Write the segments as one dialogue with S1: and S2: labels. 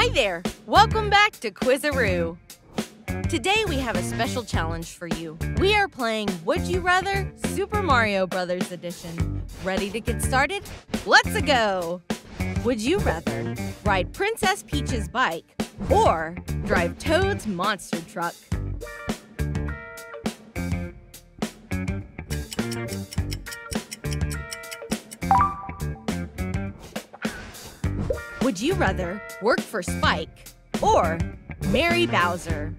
S1: Hi there! Welcome back to Quizzeroo. Today we have a special challenge for you. We are playing Would You Rather Super Mario Brothers Edition. Ready to get started? Let's a go! Would you rather ride Princess Peach's bike or drive Toad's monster truck? Would you rather work for Spike or marry Bowser?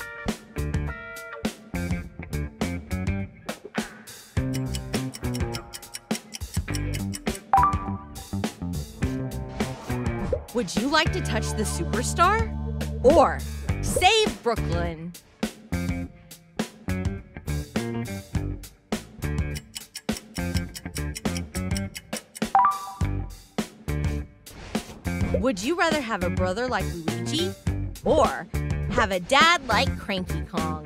S1: Would you like to touch the superstar or save Brooklyn? Would you rather have a brother like Luigi or have a dad like Cranky Kong?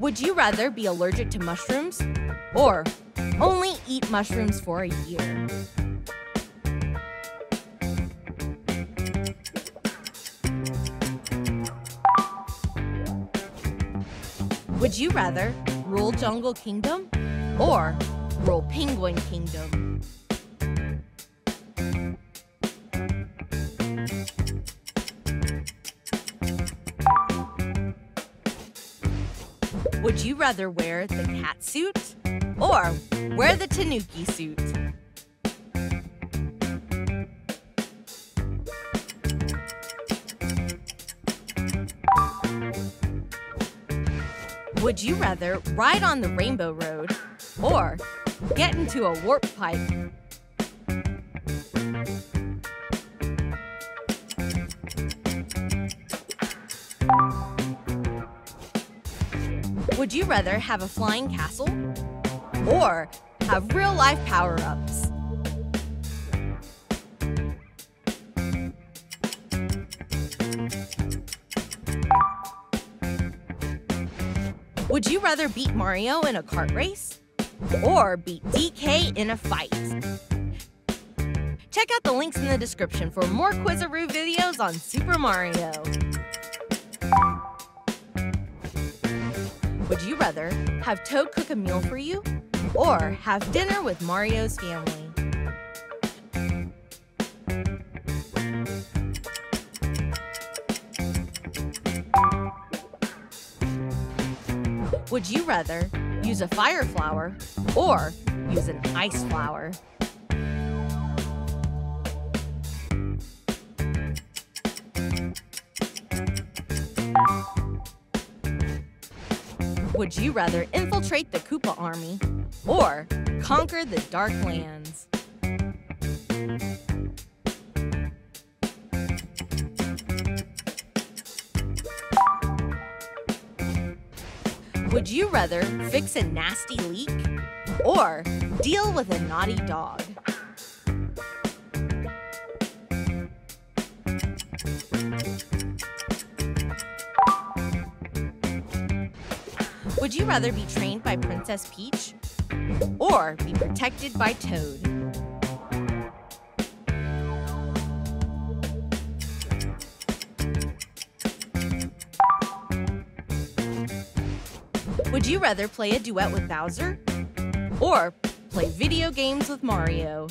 S1: Would you rather be allergic to mushrooms or only eat mushrooms for a year? Would you rather rule Jungle Kingdom or rule Penguin Kingdom? Would you rather wear the cat suit or wear the Tanooki suit? Would you rather ride on the Rainbow Road or get into a warp pipe? Would you rather have a flying castle or have real life power ups? Would you rather beat Mario in a kart race or beat DK in a fight? Check out the links in the description for more Quizzeroo videos on Super Mario. Would you rather have Toad cook a meal for you or have dinner with Mario's family? Would you rather use a fire flower or use an ice flower? Would you rather infiltrate the Koopa army or conquer the Dark Lands? Would you rather fix a nasty leak or deal with a naughty dog? Would you rather be trained by Princess Peach or be protected by Toad? Would you rather play a duet with Bowser or play video games with Mario?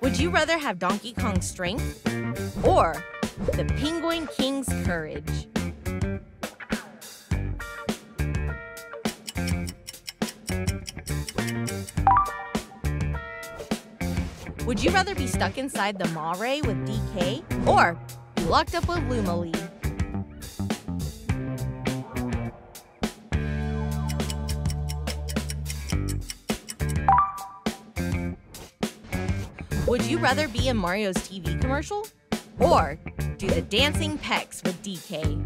S1: Would you rather have Donkey Kong's strength or the Penguin King's courage? Would you rather be stuck inside the Maw-Ray with DK or be locked up with Lumalee? Would you rather be in Mario's TV commercial or do the dancing pecs with DK?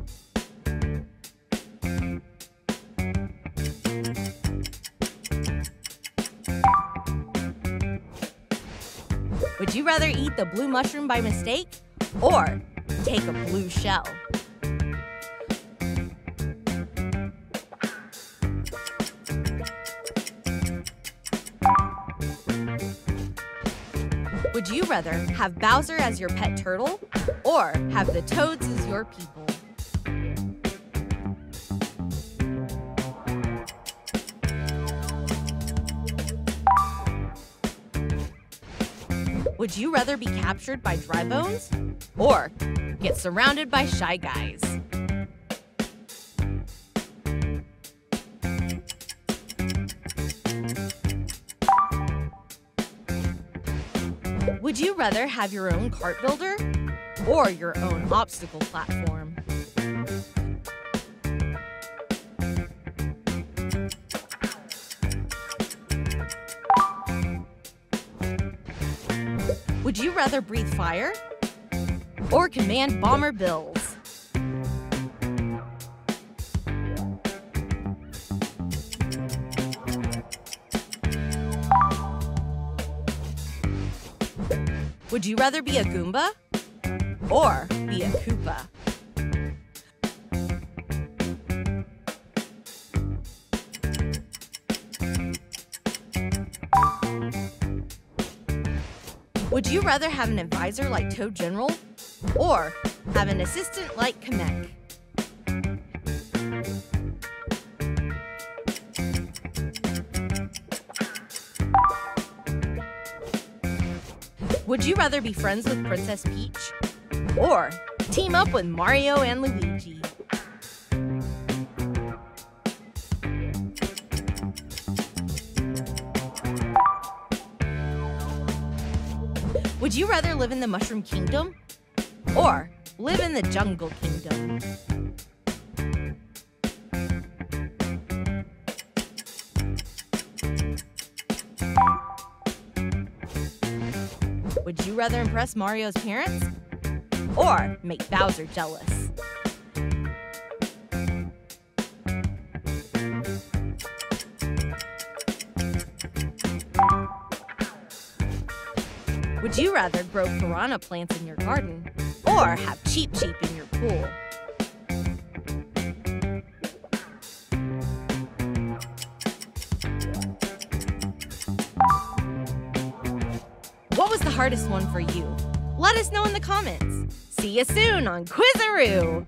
S1: You rather eat the blue mushroom by mistake or take a blue shell? Would you rather have Bowser as your pet turtle or have the toads as your people? Would you rather be captured by dry bones or get surrounded by shy guys? Would you rather have your own cart builder or your own obstacle platform? Would you rather breathe fire or command bomber bills? Would you rather be a Goomba or be a Koopa? Would you rather have an advisor like Toad General or have an assistant like Kamek? Would you rather be friends with Princess Peach or team up with Mario and Luigi? You rather live in the Mushroom Kingdom or live in the Jungle Kingdom? Would you rather impress Mario's parents or make Bowser jealous? Would you rather grow piranha plants in your garden or have Cheep Cheep in your pool? What was the hardest one for you? Let us know in the comments. See you soon on Quizzeroo!